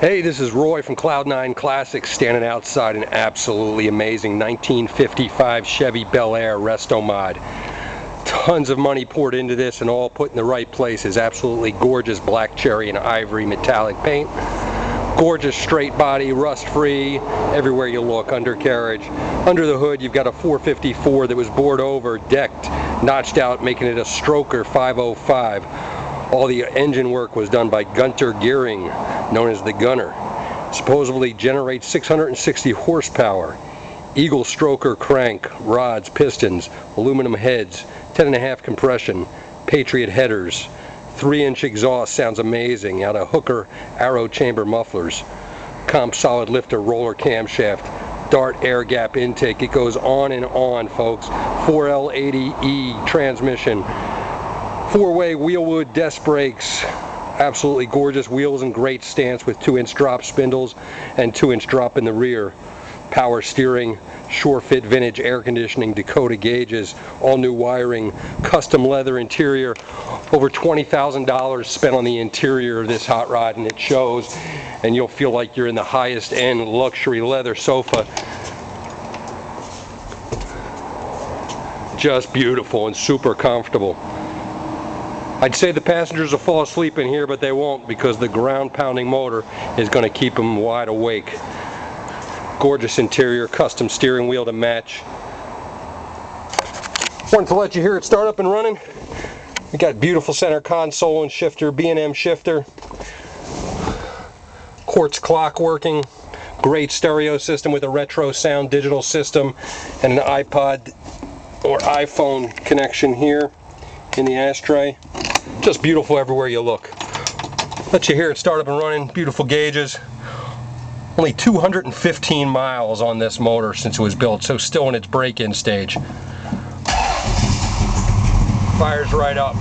Hey, this is Roy from Cloud9 Classics standing outside an absolutely amazing 1955 Chevy Bel Air Resto Mod. Tons of money poured into this and all put in the right places. Absolutely gorgeous black cherry and ivory metallic paint. Gorgeous straight body, rust free, everywhere you look, undercarriage. Under the hood you've got a 454 that was bored over, decked, notched out, making it a stroker 505. All the engine work was done by Gunter Gearing, known as the Gunner. Supposedly generates 660 horsepower. Eagle stroker crank, rods, pistons, aluminum heads, 10.5 compression, Patriot headers, 3 inch exhaust sounds amazing out of Hooker Aero Chamber mufflers, comp solid lifter roller camshaft, Dart air gap intake. It goes on and on folks. 4L80E transmission, Four-way Wilwood disc brakes, absolutely gorgeous wheels and great stance with two-inch drop spindles and two-inch drop in the rear. Power steering, Sure-Fit vintage air conditioning, Dakota gauges, all new wiring, custom leather interior. Over $20,000 spent on the interior of this hot rod and it shows and you'll feel like you're in the highest end luxury leather sofa. Just beautiful and super comfortable. I'd say the passengers will fall asleep in here, but they won't because the ground pounding motor is going to keep them wide awake. Gorgeous interior, custom steering wheel to match. Wanted to let you hear it start up and running. We got beautiful center console and shifter, B&M shifter. Quartz clock working. Great stereo system with a RetroSound digital system and an iPod or iPhone connection here in the ashtray. Just beautiful everywhere you look. Let you hear it start up and running, beautiful gauges. Only 215 miles on this motor since it was built, so still in its break-in stage. Fires right up.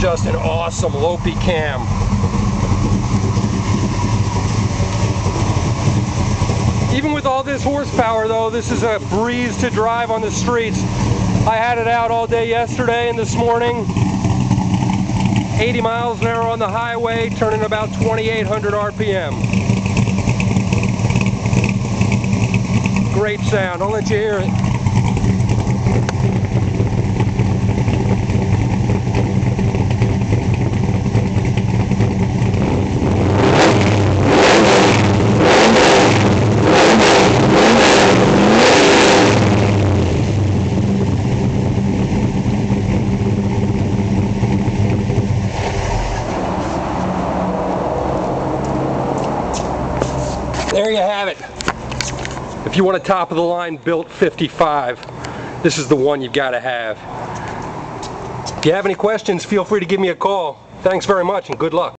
Just an awesome Lopey cam. Even with all this horsepower though, this is a breeze to drive on the streets. I had it out all day yesterday and this morning. 80 miles an hour on the highway, turning about 2,800 RPM. Great sound, I'll let you hear it. There you have it. If you want a top of the line built 55, this is the one you've got to have. If you have any questions, feel free to give me a call. Thanks very much and good luck.